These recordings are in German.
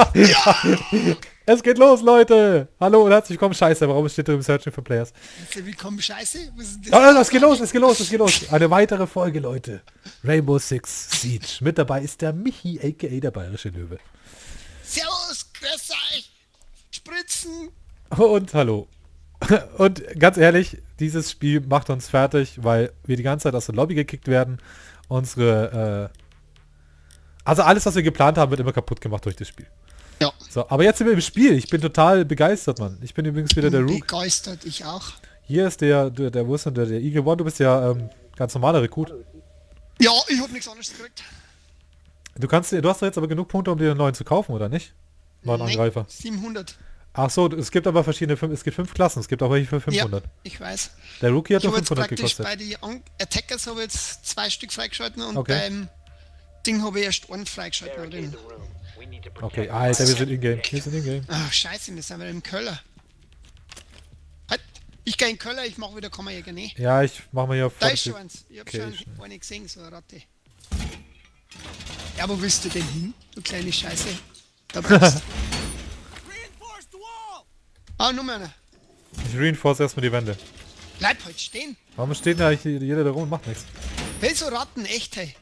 es geht los, Leute! Hallo und herzlich willkommen. Scheiße, warum steht im Searching for Players? Willkommen, Scheiße. Was ist das? Es geht los, es geht los, es geht los. Eine weitere Folge, Leute. Rainbow Six Siege. Mit dabei ist der Michi, a.k.a. der bayerische Löwe. Servus, grüß euch. Spritzen. Und hallo. Und ganz ehrlich, dieses Spiel macht uns fertig, weil wir die ganze Zeit aus der Lobby gekickt werden. Unsere, äh, also alles, was wir geplant haben, wird immer kaputt gemacht durch das Spiel. Ja. So, aber jetzt sind wir im Spiel. Ich bin total begeistert, Mann. Ich bin übrigens wieder der Rook. Begeistert, ich auch. Hier ist der, der, der ist denn der, der Eagle One? Du bist ja ähm, ganz normaler Rekrut. Ja, ich hab nichts anderes gekriegt. Du kannst, du hast doch jetzt aber genug Punkte, um dir einen neuen zu kaufen, oder nicht? Neuen Nee, Angreifer. 700. Ach so, es gibt aber verschiedene, es gibt fünf Klassen. Es gibt auch welche für 500. Ja, ich weiß. Der Rookie hat Ich nur habe jetzt 500 praktisch gekostet. bei den Attackers habe ich jetzt zwei Stück freigeschalten und Okay. beim Ding habe ich erst einen freigeschalten. aber den- Okay, Alter, wir sind in-game. Wir sind in-game. Ach, scheiße, wir sind wieder im Köller. Halt, ich gehe in Köller, ich mache wieder Kammerjäger, ne? Ja, ich mach mal hier Da vor. ist schon eins. Ich hab Okay, schon eine gesehen, so eine Ratte. Ja, wo willst du denn hin, du kleine Scheiße? Da bleibst Ah, nur einer. Ich reinforce erstmal die Wände. Bleib halt stehen. Warum steht da eigentlich jeder da rum und macht nichts? Will so Ratten, echt, hey.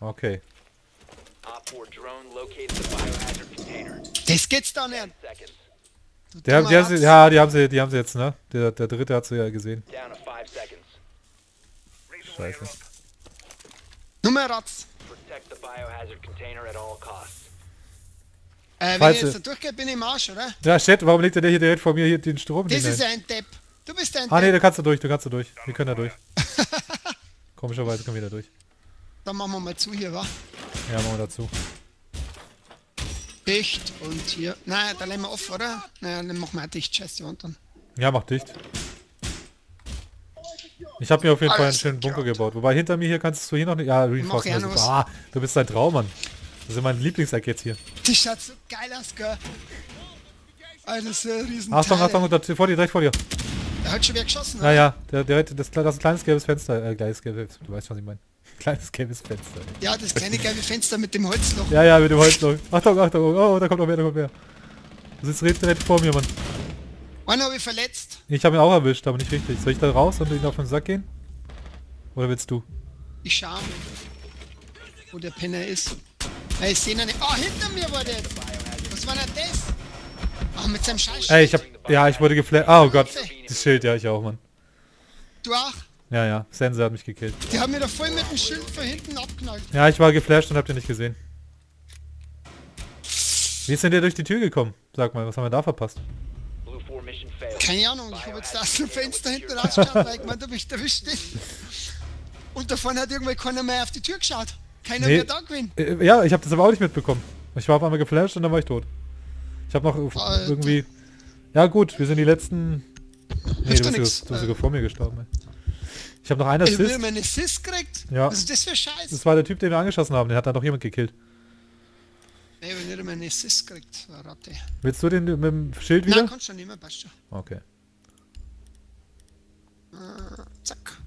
Okay. Op 4 drone located the biohazard container. Das geht's da nicht. Du Die haben, sie, ja, die haben sie, die haben sie jetzt, ne? Der, der dritte hat sie ja gesehen. Down to 5 seconds. Scheiße. Nummer Ratz. Protect the biohazard container at all costs. Äh, wenn Falls ich jetzt da durchgehe, bin ich im Arsch, oder? Ja, shit, warum legt der hier direkt vor mir hier den Strom Das ist ein Depp. Du bist ein Ah, Depp. da kannst du durch, du kannst du durch. Wir können da durch. Komischerweise kommen wir da durch. Dann machen wir mal zu hier, wa? Ja, machen wir dazu. Dicht und hier. Nein, da lassen wir offen, oder? Naja, dann machen wir dicht. Scheiß die Wand dann. Ja, mach dicht. Ich habe mir auf jeden Fall einen Alles schönen Bunker gebaut. Wobei hinter mir hier kannst du hier noch nicht. Ja, Reinforce. ja noch Also, ah, du bist ein Traummann. Das ist mein Lieblingseck jetzt hier. Das schaut so geil aus, gell? Alter, so ein riesen Achtung. Achtung, da, vor dir, direkt vor dir. Der hat schon wieder geschossen, Ja, ja, der, der, das, das ein kleines gelbes Fenster. Äh, kleines gelbes, du weißt, was ich meine. Kleines gelbes Fenster. Ja, das kleine gelbe Fenster mit dem Holzloch. Ja, ja, mit dem Holzloch. Achtung, Achtung, oh, da kommt noch mehr, da kommt mehr. Du sitzt direkt, direkt vor mir, Mann. Einen habe ich verletzt. Ich habe ihn auch erwischt, aber nicht richtig. Soll ich da raus und ihn auf den Sack gehen? Oder willst du? Ich schau mal, wo der Penner ist. Ja, ich sehe ihn nicht. Oh, hinter mir war der. Was war denn das? Ach, mit seinem Scheiß. Ey, ich hab, ja, ich wurde geflasht. Oh Gott, das Schild, ja, ich auch, Mann. Du auch? Ja, ja, Sense hat mich gekillt. Die haben mir da voll mit dem Schild von hinten abknallt. Ja, ich war geflasht und hab den nicht gesehen. Wie ist denn der durch die Tür gekommen? Sag mal, was haben wir da verpasst? Blue 4 mission failed. Keine Ahnung, ich habe jetzt da aus dem Fenster hinten rausgeschaut, weil ich gemeint habe, ich erwischt. Und davon hat irgendwie keiner mehr auf die Tür geschaut. Keiner Nee. mehr da gewesen. Äh, ja, ich habe das aber auch nicht mitbekommen. Ich war auf einmal geflasht und dann war ich tot. Ich habe noch äh, Alter. irgendwie... Ja gut, wir sind die letzten... Nee, du bist, du bist sogar vor mir gestorben. Ey. Ich habe noch einen Ich will Assist. meinen Assist gekriegt. Ja. Was ist das für Scheiß? Das war der Typ, den wir angeschossen haben. Den hat dann doch jemand gekillt. Ich habe nicht meinen Assist gekriegt. Eine Ratte. Willst du den mit dem Schild wieder? Nein, kannst du nicht mehr, passt schon. Okay. Zack.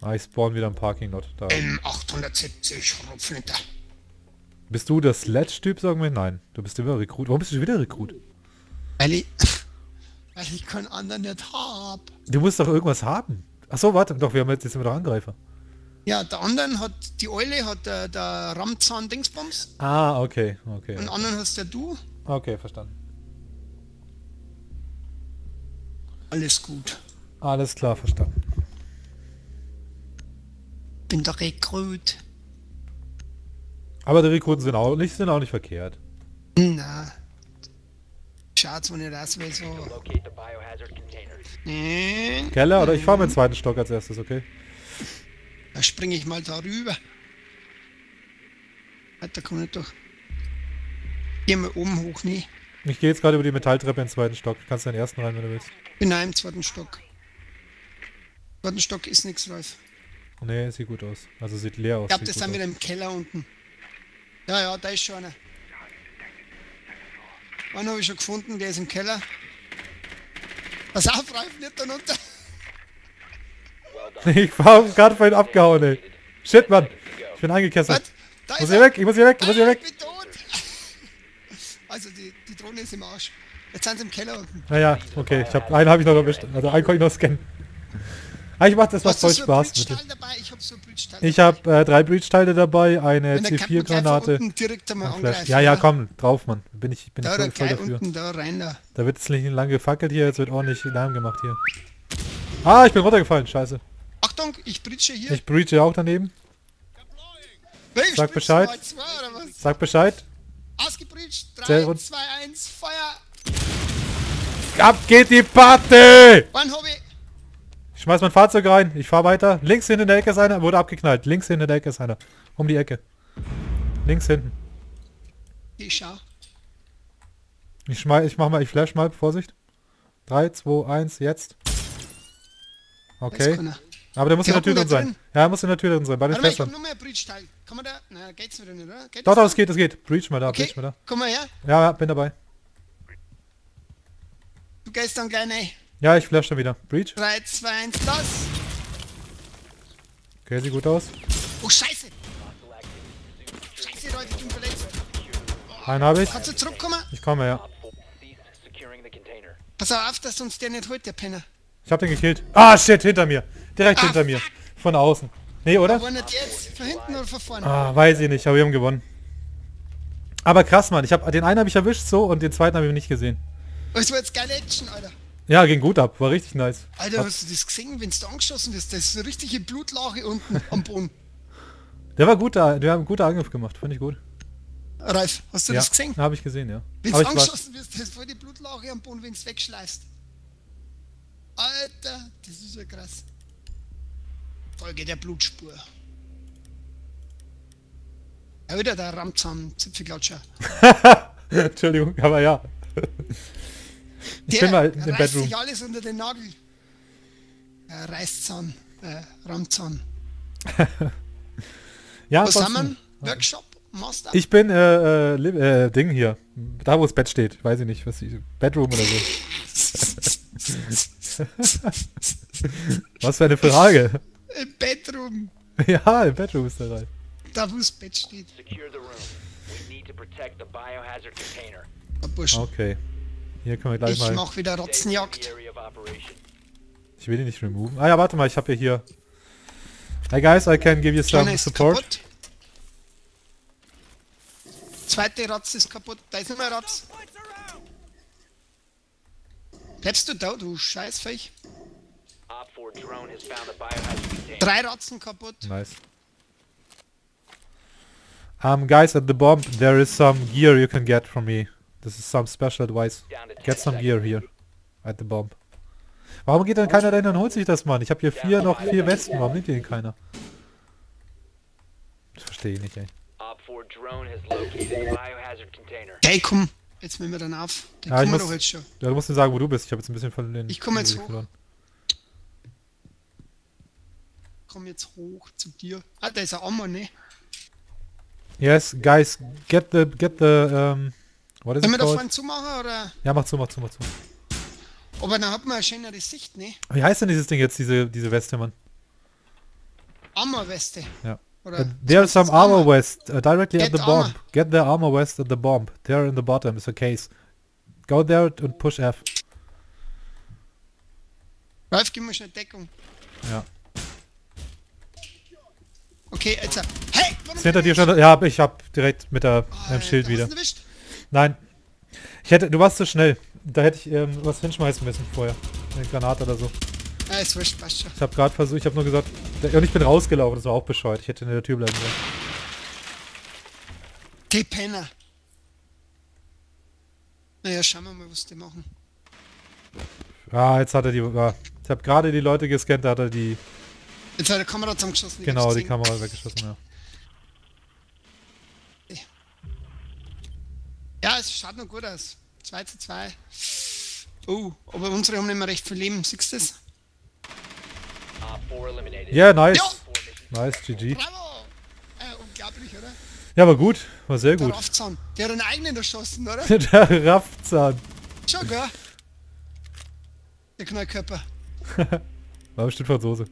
Ah, ich spawn wieder im Parking Lot. Da. M870 Schrotflinte. Bist du der Sledge-Typ, sagen wir? Nein. Du bist immer Rekrut. Warum bist du schon wieder Rekrut? Weil ich, weil ich keinen anderen nicht hab. Du musst doch irgendwas haben. Ach so, warte. Doch, wir haben jetzt, jetzt sind wir doch Angreifer. Ja, der anderen hat, die Eule hat der, der Ramzahn Dingsbums. Ah, okay. Okay. Und anderen hast der du. Okay, verstanden. Alles gut. Alles klar, verstanden. Bin der Rekrut. Aber die Rekruten sind auch nicht, sind auch nicht verkehrt. Na. Schaut's, wenn ich das will, so. Keller oder ich fahre meinen zweiten Stock als erstes, okay? da springe ich mal da rüber. Weiter komm nicht durch. Geh mal oben hoch, nee. Ich gehe jetzt gerade über die Metalltreppe in den zweiten Stock. Kannst du in den ersten rein, wenn du willst. Bin da im zweiten Stock. Zweiten Stock ist nichts, Ralf. Nee, sieht gut aus. Also sieht leer aus. Ich glaube, das sind wieder im Keller unten. Ja, ja, da ist schon einer. Einen habe ich schon gefunden, der ist im Keller. Pass auf, Ralf, nicht da runter. Ich war gerade vorhin abgehauen, ey. Shit, Mann. Ich bin angekesselt. Da Muss hier er. weg, ich muss hier weg, ich muss hier Ah, weg. Ich bin tot. Also die, die Drohne ist im Arsch. Jetzt sind sie im Keller unten. Naja, okay, ich hab, einen habe ich noch erwischt. Also einen konnte ich noch scannen. Aber ich mach das macht voll Spaß mit dabei? Ich hab Ich habe äh, drei Breach-Teile dabei, eine Wenn der Captain gleich von C4-Granate, unten direkt einmal ein Flash. angreift. Ja, ja, komm, drauf, Mann. Bin ich, bin ich Da, voll, da, voll gleich dafür. da, rein da. Da wird jetzt nicht lang gefackelt hier, jetzt wird ordentlich Lärm gemacht hier. Ah, ich bin runtergefallen, scheiße. Achtung, ich breache hier. Ich breache auch daneben. Sag Bescheid. Sag Bescheid. Ausgebreacht. Sehr 3, gut. 2, 1, Feuer. Ab geht die Party! Wann hab ich... Ich schmeiß mein Fahrzeug rein, ich fahr weiter. Links hinten in der Ecke ist einer, wurde abgeknallt. Links hinten in der Ecke ist einer. Um die Ecke. Links hinten. Ich schau. Ich schmeiß, ich mach mal, ich flash mal, Vorsicht. 3, 2, 1, jetzt. Okay. Aber der muss Die in der Tür drin sein. drin. Ja, er muss in der Tür drin sein, bei den Warte mal, ich hab nur mehr Breach-Teil. Kann man da... Na, geht's wieder nicht, oder? Geht Doch, doch, es geht, es geht. Breach mal da, Okay, breach mal da. komm mal her. Ja, ja, bin dabei. Du gehst dann gleich rein. Ja, ich flash dann wieder. Breach. 3, 2, 1, los. Okay, sieht gut aus. Oh, scheiße. Scheiße, Leute, ich bin verletzt. Einen habe ich. Kannst du zurückkommen? Ich komme, ja. Op 4 ceased securing the container. Pass auf, dass uns der nicht holt, der Penner. Ich hab den gekillt. Ah, shit, hinter mir. Direkt Ah, hinter mir. fuck. Von außen. Nee, oder? War nicht jetzt? Von hinten oder von vorne? Ah, weiß ich nicht, aber wir haben gewonnen. Aber krass, Mann. Ich hab, den einen habe ich erwischt so und den zweiten habe ich nicht gesehen. Oh, es war jetzt geile Action, Alter. Ja, ging gut ab. War richtig nice. Alter, hast du das gesehen, wenn du angeschossen wirst? Das ist eine richtige Blutlache unten am Boden. Der war gut da. Der hat einen guten Angriff gemacht. Fand ich gut. Ralf, hast du ja, das gesehen? habe ich gesehen, ja. Wenn du angeschossen wirst, das ist voll die Blutlache am Boden, wenn du wegschleifst. Alter, das ist ja krass. Folge der Blutspur. Ja, wieder der Ramzahn, Zipfelklatscher. Entschuldigung, aber ja. Ich bin mal im reißt Bedroom. sich alles unter den Nagel. Äh, Reißzahn, äh, Ramzahn. Ja, Was haben ansonsten- wir? Workshop? Master? Ich bin, äh, äh, äh, Ding hier. Da, wo das Bett steht. Weiß ich nicht, was ich, Bedroom oder so. was für eine Frage. Im Bedroom. ja, im Bedroom ist der rein. Da, wo das Bett steht. Secure the room. We need to protect the biohazard container. Der Burschen. Okay. Hier können wir gleich Ich mal... mach wieder Rotzenjagd. Ich will ihn nicht removen. Ah ja, warte mal, ich habe ja hier... Hey guys, I can give you some ist support. kaputt. Zweite Ratz ist kaputt. Da ist noch mehr Ratz. Bleibst du da, du Scheißviech? Op 4 drone has found the biohazard container. Drei Ratzen kaputt. Nice. Um, guys, at the bomb, there is some gear you can get from me. This is some special advice. Down to 10 Get some gear here. At the bomb. Warum geht denn keiner dahin und holt sich das, Mann? Ich habe hier vier, noch vier Westen. Warum nimmt ihr den keiner? Das verstehe ich nicht, ey. Op 4 drone has located the biohazard container. Geh, komm. Jetzt müssen wir dann auf. Den Ja, ich muss- doch jetzt schon. Ja, du musst mir sagen, wo du bist. Ich habe jetzt ein bisschen von den... Ich komm jetzt hoch. verloren. Komm jetzt hoch zu dir. Ah, da ist ein Ammer, ne? Yes, guys, get the, get the, um, what is Sollen wir zumachen oder? Ja, mach zu, mach zu, mach zu. Aber dann hat man eine schönere Sicht, ne? Wie heißt denn dieses Ding jetzt, diese, diese Weste, Mann? Ammerweste. Ja. Oder? Uh, there's some armor Armor. west uh, directly at Get the bomb. armor. Get the armor west at the bomb. There in the bottom is a case. Go there and push F. Ralf, gib mir schnell Deckung. Ja. Okay, jetzt. Hey! Warum Ist hinter dir schon... Ja, ich hab direkt mit der, ich- meinem Schild Alter, wieder. Erwischt? Nein. Ich hätte... Du warst zu schnell. Da hätte ich ähm, was hinschmeißen müssen vorher. Eine Granate oder so. Ja, ist wurscht, passt schon. Ich habe gerade versucht... Ich habe nur gesagt... Und ich bin rausgelaufen. Das war auch bescheuert. Ich hätte in der Tür bleiben sollen. Die Penner. Naja, schauen wir mal, was die machen. Ah, jetzt hat er die... Ah, ich habe gerade die Leute gescannt. Da hat er die... Jetzt hat er Kamera zusammengeschossen. ich Genau, die. Kamera weggeschossen, ja. Ja, es schaut noch gut aus. 2 zu 2. Oh, aber unsere haben nicht mehr recht viel Leben. Siehst du das? Op 4 eliminated. Ja, nice. Mission Nice, GG. Bravo! Äh, unglaublich, oder? Ja, war gut. War sehr Der gut. Raffzahn. Der hat einen eigenen erschossen, oder? Der Raffzahn. Schon, gell? Der Knallkörper. War bestimmt Franzose.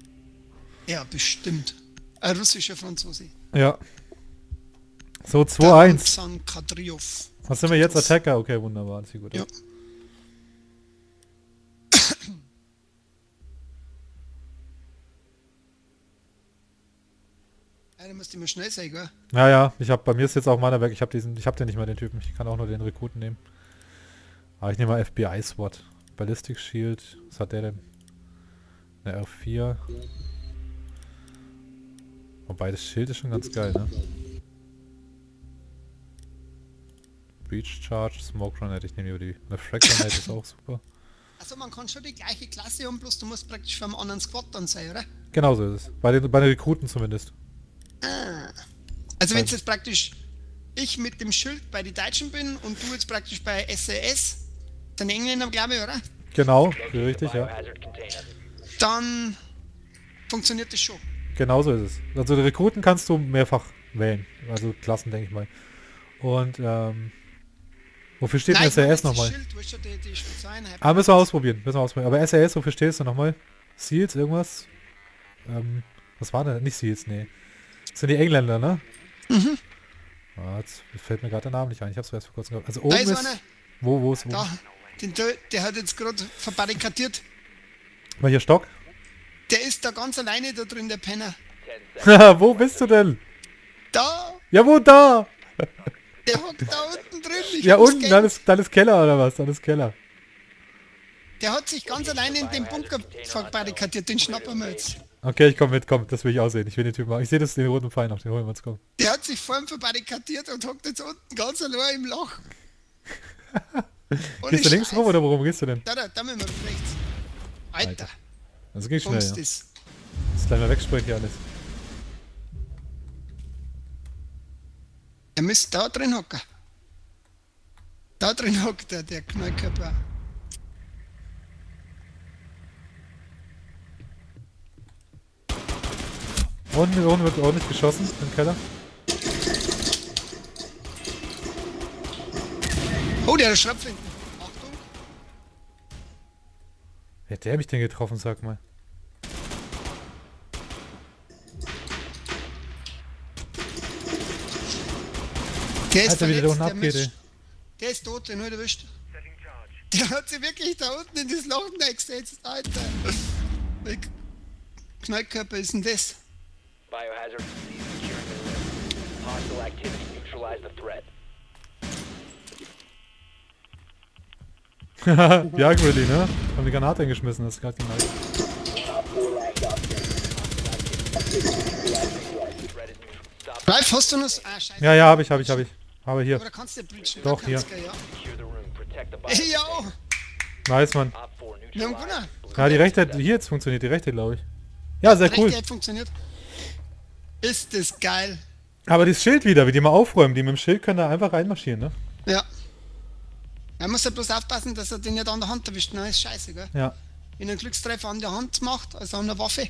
Ja, bestimmt. Ein russischer Franzose. Ja. So, 2-1. San Kadriov. Was sind wir jetzt? Attacker? Okay, wunderbar. Das sieht gut Ja. aus. Ja, da musst du immer schnell sein, gell? Ja, ja, ich hab, bei mir ist jetzt auch meiner weg. Ich habe diesen, ich habe den nicht mehr, den Typen. Ich kann auch nur den Rekruten nehmen. Aber ich nehme mal FBI SWAT. Ballistic Shield. Was hat der denn? Eine R4. Wobei das Schild ist schon ganz geil, ne? Breach Charge, Smoke Grenade, ich nehme lieber die. Eine Frag Grenade ist auch super. Also man kann schon die gleiche Klasse haben, bloß du musst praktisch vom anderen Squad dann sein, oder? Genauso ist es. Bei den, bei den Rekruten zumindest. Also wenn jetzt praktisch ich mit dem Schild bei den Deutschen bin und du jetzt praktisch bei SAS, dann Engländer glaube ich, oder? Genau, richtig, ja. Dann funktioniert das schon. Genauso ist es. Also die Rekruten kannst du mehrfach wählen. Also Klassen, denke ich mal. Und ähm, wofür steht denn SAS das nochmal? Ah, müssen wir ausprobieren. Müssen wir ausprobieren. Aber SAS, wofür stehst du nochmal? Seals, irgendwas? Ähm, was war denn? Nicht Seals, nee. Das sind die Engländer, ne? Mhm. Ah, jetzt fällt mir gerade der Name nicht ein. Ich hab's erst vor kurzem gehabt. Also oben Da ist ist... Wo, wo ist oben? da, den, der, der hat jetzt gerade verbarrikadiert. Welcher Stock? Der ist da ganz alleine da drin, der Penner. 10 seconds. wo bist du denn? Da, Ja, wo da? der hockt da unten drin. Ich Ja, unten, dann ist, dann ist Keller oder was? Dann ist Keller. Der hat sich ganz alleine in den Bunker verbarrikadiert. Den schnappen wir jetzt. Okay, ich komm mit, komm, das will ich auch sehen. Ich will den Typen auch. Ich sehe das den roten Pfeil noch, den holen wir uns, komm. Der hat sich vor ihm verbarrikadiert und hockt jetzt unten ganz allein im Loch. Gehst du links Scheiß. rum oder worum gehst du denn? Da, da, da müssen wir rechts. Alter, Alter. Das ging schnell, ja. das. Das gleich mal wegspringt hier alles. Er müsste da drin hocken. Da drin hockt er, der Knallkörper. Unten, unten wird ordentlich geschossen im Keller. Oh, der hat Schrapflinten. Achtung. Wer hat der mich denn getroffen, sag mal? Der ist Alter, wie der da unten der. Mensch- der ist tot, den er erwischt. Der hat sich wirklich da unten in das Loch gesetzt, Alter. Welch Knallkörper ist denn das? Biohazard. Hostile activity neutralize the threat. ja, really, ne? Haben die Granate hingeschmissen, das ist gerade. Stop. Ralf, hast du noch... Ah, scheiße. Ja, ja, hab ich, hab ich, hab ich. Habe hier. Aber da kannst du ja breachen. Doch, hier. biohazard. ja. Nice, Mann. Op 4 Wir haben gewonnen. Ja, die rechte, hier jetzt funktioniert die rechte, glaube ich. Ja, sehr cool. Rechte hat funktioniert. Ist das geil. Aber das Schild wieder, wie die mal aufräumen, die mit dem Schild können da einfach reinmarschieren, ne? Ja. Er muss ja bloß aufpassen, dass er den nicht an der Hand erwischt. Nein, ist scheiße, gell? Ja. Wenn er einen Glückstreffer an der Hand macht, also an der Waffe.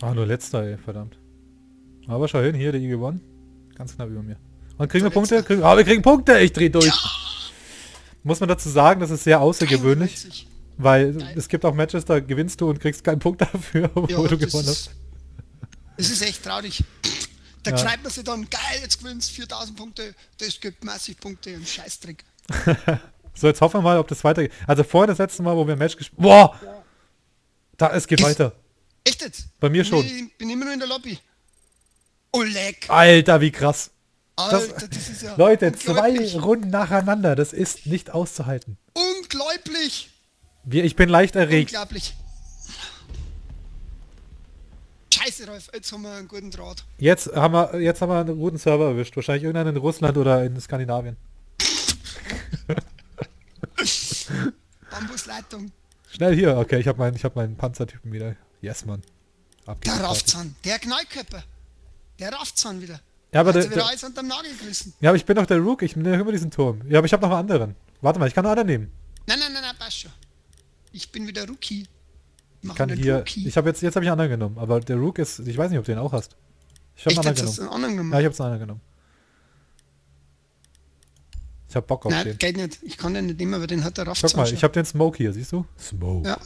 Ah, nur letzter, ey, verdammt. Aber schau hin, hier, der IG One. Ganz knapp über mir. Und kriegen wir Punkte? Kriegen, ah, wir kriegen Punkte! Ich dreh durch! Muss man dazu sagen, das ist sehr außergewöhnlich, 93. weil es gibt auch Matches, da gewinnst du und kriegst keinen Punkt dafür, obwohl Ja, du gewonnen ist, hast. das ist echt traurig. Da Ja. schreibt man sich dann, geil, jetzt gewinnst 4000 Punkte, das gibt massig Punkte und Scheißdreck. So, jetzt hoffen wir mal, ob das weitergeht. Also vorher das letzte Mal, wo wir ein Match gespielt Boah! Da, es geht Ist- weiter. Jetzt? Bei mir schon. Ich bin immer nur in der Lobby. Oh, leck. Alter, wie krass. Alter, das ist ja Leute, zwei. Runden nacheinander, das ist nicht auszuhalten. Unglaublich. Ich bin leicht erregt. Unglaublich. Scheiße, Rolf, jetzt haben wir einen guten Draht. Jetzt haben wir, jetzt haben wir einen guten Server erwischt. Wahrscheinlich irgendeinen in Russland oder in Skandinavien. Bambusleitung. Schnell hier. Okay, ich habe meinen, ich habe meinen Panzertypen wieder. Yes, Mann. Der. Raffzahn, der Knallkörper. Der Raffzahn wieder. Ja, aber der, wieder der, alles unterm Nagel gerissen. ja, aber ich bin doch der Rook. Ich nehme immer diesen Turm. Ja, aber ich habe noch einen anderen. Warte mal, ich kann noch einen nehmen. Nein, nein, nein, nein, passt schon. Ich bin wieder Rookie. Ich kann hier. Rookie. Ich habe jetzt, jetzt habe ich einen anderen genommen. Aber der Rook ist. Ich weiß nicht, ob du den auch hast. Ich habe einen einen anderen genommen? Ja, ich habe einen anderen genommen. Ich habe Bock auf Nein, den. geht nicht. Ich kann den nicht nehmen, aber den hat der Guck Raffzahn mal, ich habe den Smoke hier, siehst du? Smoke. Ja.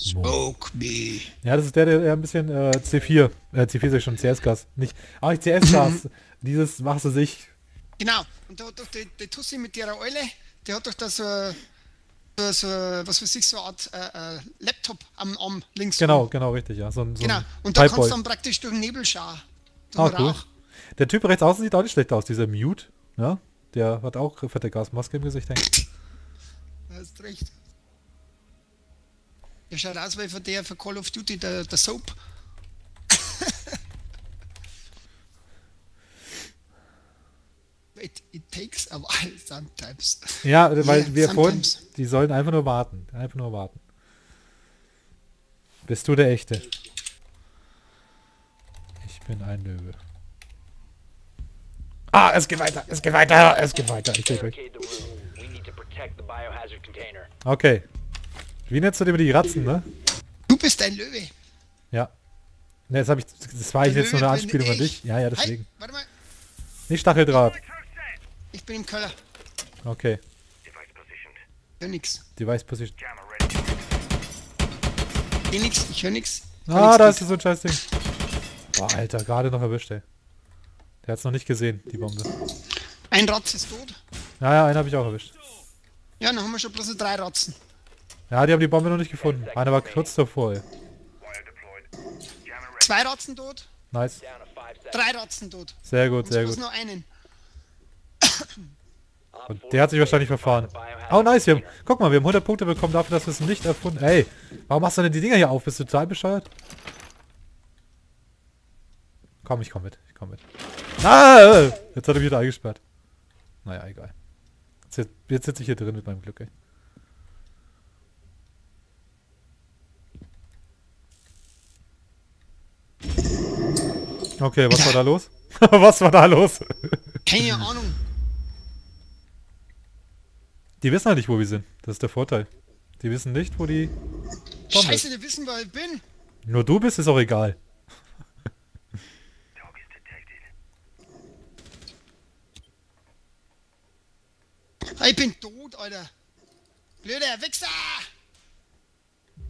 Smoke me. Ja, das ist der, der, ein bisschen äh, C4, äh, C4 sag ich schon, CS-Gas. Nicht, aber nicht CS-Gas. Dieses machst du sich. Genau. Und da hat doch der, der Tussi mit der Eule, der hat doch da so, so, so was weiß ich, so eine Art äh, äh, Laptop am Arm links. Genau, genau, richtig, ja. So so Genau. Und da kannst du dann praktisch durch den Nebel schauen. Ah, cool. Der Typ rechts außen sieht auch nicht schlecht aus, dieser Mute. Ja, der hat auch fette Gasmaske im Gesicht hängen. Du hast recht. Der schaut aus wie von der für Call of Duty, der, der Soap. it, it takes a while sometimes. Ja, weil Yeah, wir vorhin, die sollen einfach nur warten. Einfach nur warten. Bist du der Echte? Ich bin ein Löwe. Ah, es geht weiter, es geht weiter, es geht weiter. Ich. Okay. Wie nennst du dir die Ratzen, ne? Du bist ein Löwe. Ja. Ne, das, hab ich, das war ich jetzt nur eine Anspielung an ich. dich. Ja, ja, Hey, deswegen. warte mal. Nicht Stacheldraht. Ich bin im Keller. Okay. Hör nix. Device Position. Seh nix, ich hör nix. Ich hör Ah, nix, da ist so ein scheiß Ding. Boah, Alter, gerade noch erwischt, ey. Der hat's noch nicht gesehen, die Bombe. Ein Ratz ist tot. Ja, ja, einen habe ich auch erwischt. Ja, dann haben wir schon bloß drei Ratzen. Ja, die haben die Bombe noch nicht gefunden. Einer war kurz davor, ey. Zwei Ratzen tot, Nice. Drei Ratzen tot. Sehr gut, sehr gut. nur einen. Und der hat sich wahrscheinlich verfahren. Oh, nice. Wir haben, guck mal, wir haben 100 Punkte bekommen dafür, dass wir es nicht erfunden Ey, warum machst du denn die Dinger hier auf? Bist du total bescheuert? Komm, ich komm mit. Ich komm mit. Ah! Jetzt hat er mich wieder eingesperrt. Naja, egal. Jetzt, jetzt sitze ich hier drin mit meinem Glück, ey. Okay, was war da los? was war da los? Keine Ahnung. Die wissen halt nicht, wo wir sind. Das ist der Vorteil. Die wissen nicht, wo die Bombe Scheiße, ist. die wissen, wo ich bin. Nur du bist, ist auch egal. Ich bin tot, Alter. Blöder Wichser!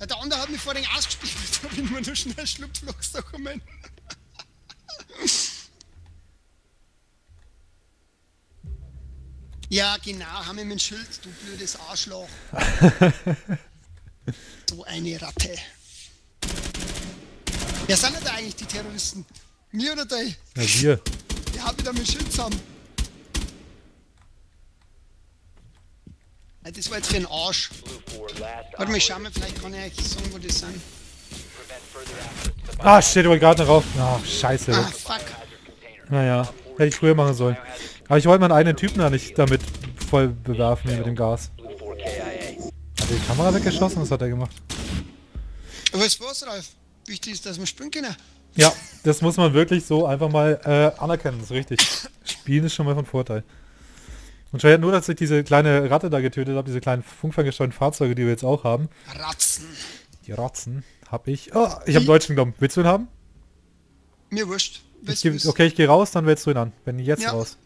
Der andere hat mich vorhin ausgespielt, da bin ich nur schnell Schlupflochs da gekommen. Ja, genau, haben wir dem Schild, du blödes Arschloch. so eine Ratte. Wer sind denn da eigentlich die Terroristen? Mir oder die? Ja, wir. Die haben wieder dem Schild zusammen. Ja, Das war jetzt für ein Arsch. Warte mal, ich operator. schau mal, vielleicht kann ich euch sagen, wo das sind. Ah, steht aber gerade noch rauf. Ah, scheiße. Ah, fuck. naja, hätte ich früher machen sollen. Aber ich wollte meinen eigenen Typen da nicht damit voll bewerfen mit dem Gas. Hat er die Kamera weggeschossen? Was hat er gemacht? Aber war's, Ralf? Wichtig ist, dass wir springen können. Ja, das muss man wirklich so einfach mal äh, anerkennen. Das ist richtig. Spielen ist schon mal von Vorteil. Und schon nur, dass ich diese kleine Ratte da getötet habe, diese kleinen funkferngesteuerten Fahrzeuge, die wir jetzt auch haben. Ratzen. Die Ratzen habe ich. Oh, ich habe Deutschen genommen. Willst du ihn haben? Mir wurscht. Ich okay, ich gehe raus, dann wählst du ihn an. Wenn jetzt Ja. raus.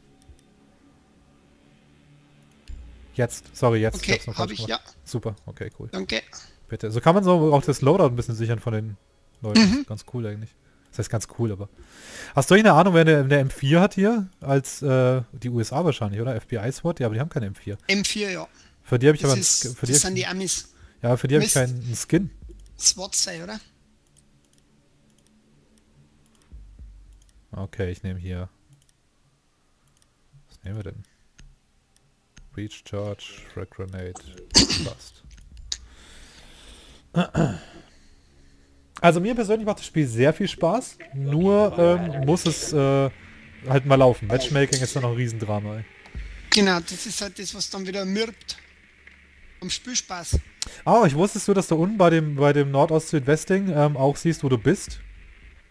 Jetzt. Sorry, jetzt. Okay, hab's noch hab ich, gemacht. Super, okay, cool. Danke. Bitte. So kann man so auch das Loadout ein bisschen sichern von den Leuten. Mhm. Ganz cool eigentlich. Das heißt ganz cool, aber. Hast du eine Ahnung, wer der, der M4 hat hier? Als äh, die USA wahrscheinlich, oder? FBI SWAT? Ja, aber die haben keine M4. M4, ja. Für die habe ich Das, aber ist, für die das sind ich, die Amis. Ja, für die habe ich keinen Skin. SWAT sei, oder? Okay, ich nehme hier. Was nehmen wir denn? Breach Charge, Frag Grenade, Blast. Also mir persönlich macht das Spiel sehr viel Spaß, nur ähm, muss es äh, halt mal laufen. Matchmaking ist dann noch ein Riesendrama. Ey. Genau, das ist halt das, was dann wieder mirbt. Am Spielspaß. Ah, ich wusstest du, dass da unten bei dem bei dem Nordost-Südwest-Ding ähm, auch siehst, wo du bist?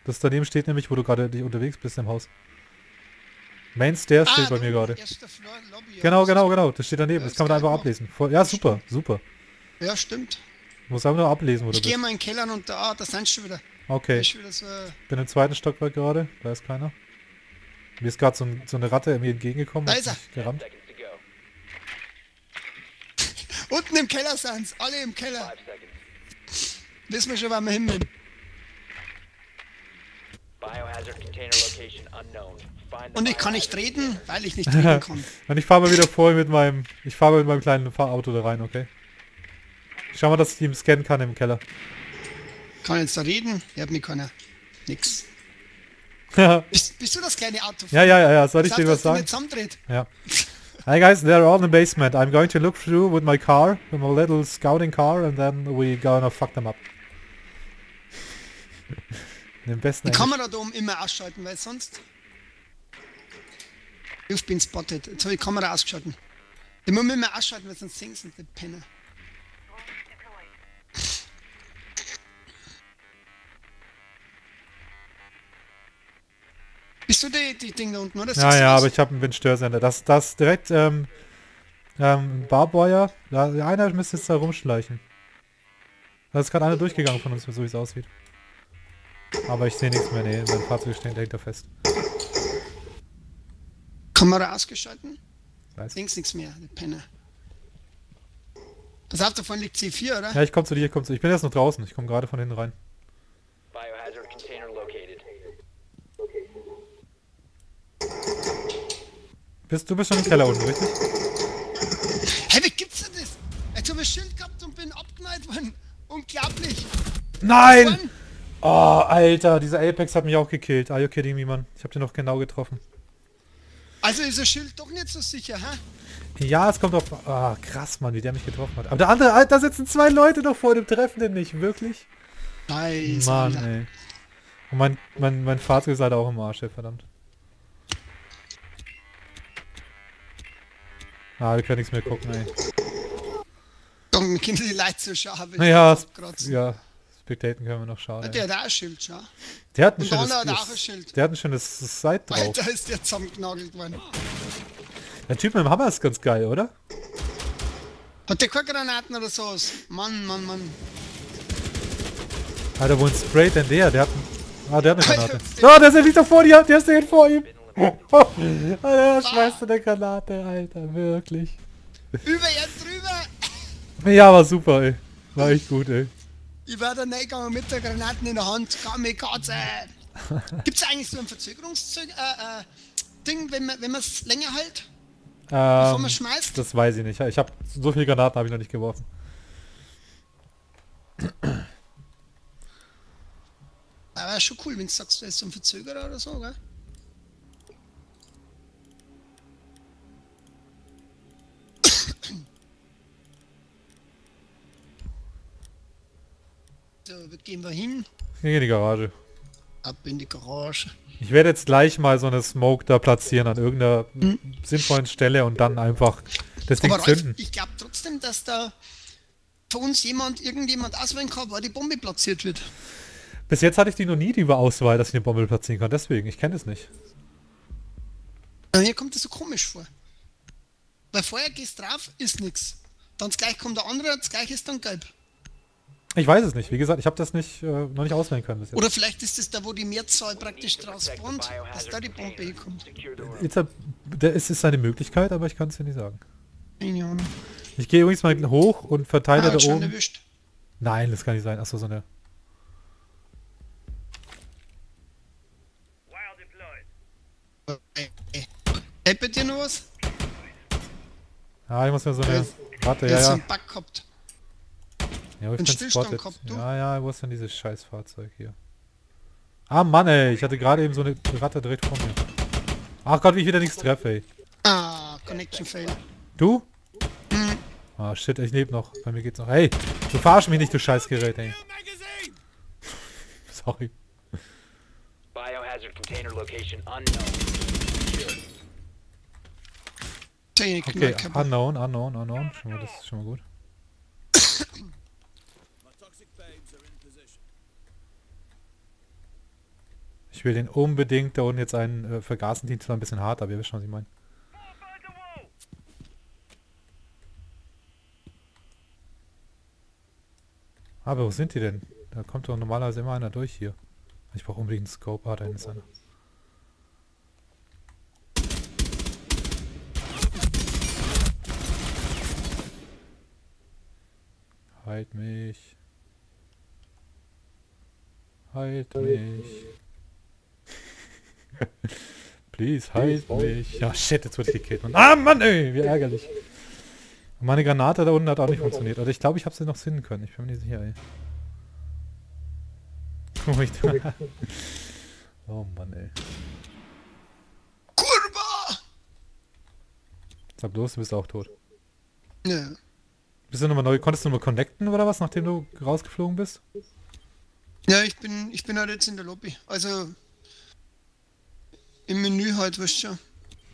Das daneben steht nämlich, wo du gerade dich unterwegs bist im Haus. Main Stairs steht bei da mir gerade. Genau, genau, genau. Das steht daneben. Ja, Das kann man da einfach ablesen. Voll, ja, super, super. Ja, stimmt. Muss einfach nur ablesen, wo du Ich gehe bist. mal in den Keller und da, ah, da sind sie schon wieder. Okay, wieder so, äh, bin im zweiten Stockwerk gerade. Da ist keiner. Mir ist gerade so, ein, so eine Ratte mir entgegengekommen. Da ist er. Gerammt. Seconds to go. Unten im Keller sind's, alle im Keller. Wissen wir schon, wann wir hinnehmen. Biohazard container location unknown. Und ich kann nicht reden, weil ich nicht reden kann. Und ich fahre mal wieder vor mit meinem, ich fahre mit meinem kleinen Fahrauto da rein, okay? Ich schau mal, dass ich ihn scannen kann im Keller. Kann jetzt da reden? Hört mich keiner. Nix. ja, Bist, bist du das kleine Auto? ja, ja, ja, soll ich Pass dir was sagen? Ja. Hi guys, they're all in the basement. I'm going to look through with my car, with my little scouting car, and then we gonna fuck them up. Den besten Die Kamera da oben immer ausschalten, weil sonst... You've been spotted. Jetzt habe ich die Kamera ausgeschalten. Die muss man immer ausschalten, weil sonst singen sie die Penner. Bist du die, die Ding da unten, oder? Ja, ja, aber ich habe einen Windstörsender. Das, das direkt, ähm, ähm, Barbwire. Da, einer müsste jetzt da rumschleichen. Da ist gerade einer durchgegangen von uns, so wie es aussieht. Aber ich sehe nichts mehr, nee, sein Fahrzeug steht dahinter fest. Kamera ausgeschalten? Weiß. Links nichts mehr, die Penner. Pass auf, davon liegt C4, oder? Ja, ich komme zu dir, ich komm zu Ich bin jetzt noch draußen, ich komme gerade von hinten rein. Biohazard container located. Bist, du bist schon im Keller unten, richtig? Hey, wie gibt's denn das? Jetzt habe ich ein Schild gehabt und bin abgeneigt worden. Unglaublich. Nein! Oh, Alter, dieser Apex hat mich auch gekillt. Are you kidding me, Mann? Ich habe den noch genau getroffen. Also ist das Schild doch nicht so sicher, hä? Ja, es kommt auf... Ah, krass, Mann, wie der mich getroffen hat. Aber der andere, Alter, da sitzen zwei Leute noch vor dem Treffen, den nicht, wirklich? Scheiße. Mann, Alter. ey. Und mein, mein, mein Fahrzeug ist leider auch im Arsch, ey, verdammt. Ah, wir können nichts mehr gucken, ey. Dann können die Leute so ich abkratzen. ja, Spectaten können wir noch schauen. Der auch ein Schild, schau. Der hat ein Und schönes... hat auch ein Schild. Der hat ein schönes Side drauf. Alter, ist der zusammengenagelt worden. Der Typ mit dem Hammer ist ganz geil, oder? Hat der keine Granaten oder sowas? Mann, Mann, Mann. Alter, wo ein Spray denn der? Der hat... ein- Ah, der hat eine Alter, Granate. Oh, der ist ja nicht da vor dir, der ist direkt vor ihm. Alter, da schmeißt du eine Granate, Alter, wirklich. Über ihr drüber. Ja, war super, ey. War echt gut, ey. Ich war da reingegangen mit der Granaten in der Hand. Kamikaze. Gibt's eigentlich so ein Verzögerungszeug, äh, äh, wenn man, wenn man es länger hält? Bevor Ähm, man schmeißt? das weiß ich nicht. Ich habe so viele Granaten habe ich noch nicht geworfen. Aber schon cool, wenn du sagst, da ist so ein Verzögerer oder so, gell? Gehen wir hin? Hier in die Garage. Ab in die Garage. Ich werde jetzt gleich mal so eine Smoke da platzieren an irgendeiner sinnvollen Stelle und dann einfach das Ding Rolf, zünden. ich glaube trotzdem, dass da für uns jemand, irgendjemand auswählen kann, wo die Bombe platziert wird. Bis jetzt hatte ich die noch nie, die Auswahl, dass ich eine Bombe platzieren kann. Deswegen, ich kenne es nicht. Mir kommt das so komisch vor. Weil vorher gehst drauf, ist nix. Dann gleich kommt der andere, das gleiche ist dann gelb. Ich weiß es nicht. Wie gesagt, ich habe das nicht, äh, noch nicht auswählen können bis jetzt. Oder vielleicht ist es da, wo die Mehrzahl praktisch draus spawnt, dass da die Bombe hinkommt. Jetzt, da ist es eine Möglichkeit, aber ich kann es dir nicht sagen. Ich gehe übrigens mal hoch und verteile Ah, da oben. erwischt. Nein, das kann nicht sein. Achso, so eine. Bei dir noch was? Ja, ich muss mir so eine. Warte, Ja, ja, einen Bug gehabt. Ja, ich einen bin Stillstand spotted. gehabt, du? Ja, ja, wo ist denn dieses scheiß Fahrzeug hier? Ah, Mann, ey. Ich hatte gerade eben so eine Ratte direkt vor mir. Ach Gott, wie ich wieder nichts treffe, ey. Ah, Connection Fail. Du? Mhm. Ah, shit, ich lebe noch. Bei mir geht's noch. Hey, du verarsch mich nicht, du Scheißgerät, ey. Sorry. Biohazard container location unknown. Okay, unknown, unknown, unknown. Schon mal, das ist schon mal gut. Ich will den unbedingt da unten jetzt einen äh, vergasen, die zwar ein bisschen hart, aber ihr wisst schon, was ich meine. Aber wo sind die denn? Da kommt doch normalerweise immer einer durch hier. Ich brauche unbedingt einen Scope. Ah, da ist. Halt mich. Halt mich. Please, halt mich. Ja, shit, jetzt wurde ich gekillt. Mann. Ah, Mann, ey, wie ärgerlich. Und meine Granate da unten hat auch nicht funktioniert. Oder ich glaube, ich habe sie noch sinnen können. Ich bin mir nicht sicher, ey. Oh, ich oh Mann, ey. Kurva! Sag bloß, du bist auch tot. Ja. Bist du nochmal neu, konntest du nochmal connecten oder was, nachdem du rausgeflogen bist? Ja, ich bin, ich bin halt jetzt in der Lobby. Also im Menü halt, weißt du.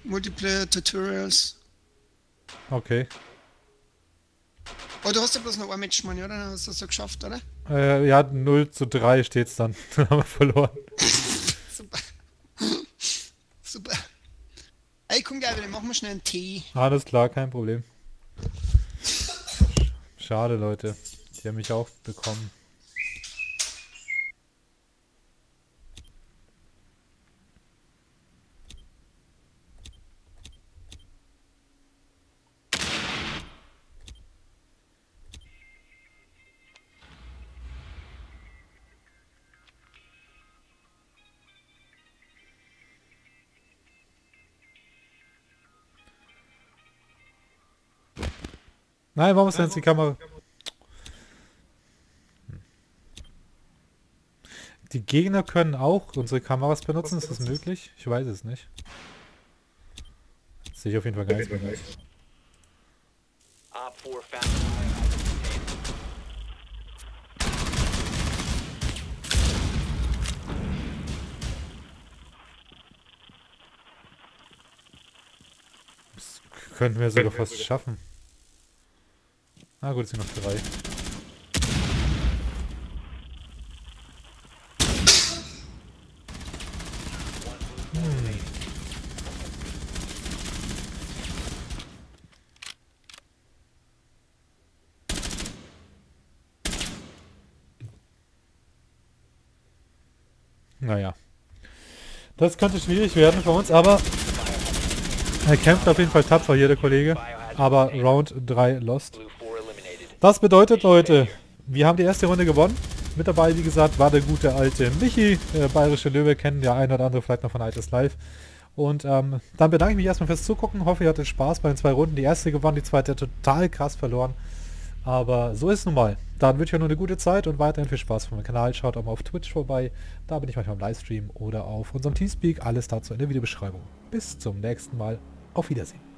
Multiplayer Tutorials. Okay. Aber du hast ja bloß noch ein Match, Mann, ja? Dann hast du das ja geschafft, oder? Äh, ja, 0 zu 3 steht's dann. Dann haben wir verloren. Super. Super. Ey, komm gleich wieder, machen wir schnell einen Tee. Alles klar, kein Problem. Schade, Leute. Die haben mich auch bekommen. Nein, warum ist denn jetzt die Kamera? Die Gegner können auch unsere Kameras benutzen, ist das möglich? Ich weiß es nicht. Das sehe ich auf jeden Fall gar nicht. Op 4 found. Das könnten wir sogar fast schaffen. Ah gut, es sind noch drei. Hm. Naja. Das könnte schwierig werden für uns, aber er kämpft auf jeden Fall tapfer hier, der Kollege. Aber Round 3 lost. Blue 4 eliminated. Das bedeutet, Leute, wir haben die erste Runde gewonnen. Mit dabei, wie gesagt, war der gute alte Michi, der bayerische Löwe, kennen ja ein oder andere vielleicht noch von Altes Live. Und ähm, dann bedanke ich mich erstmal fürs Zugucken. Hoffe, ihr hattet Spaß bei den zwei Runden. Die erste gewonnen, die zweite total krass verloren. Aber so ist es nun mal. Dann wünsche ich euch noch eine gute Zeit und weiterhin viel Spaß meinem Kanal. Schaut auch mal auf Twitch vorbei. Da bin ich manchmal im Livestream oder auf unserem Teamspeak. Alles dazu in der Videobeschreibung. Bis zum nächsten Mal. Auf Wiedersehen.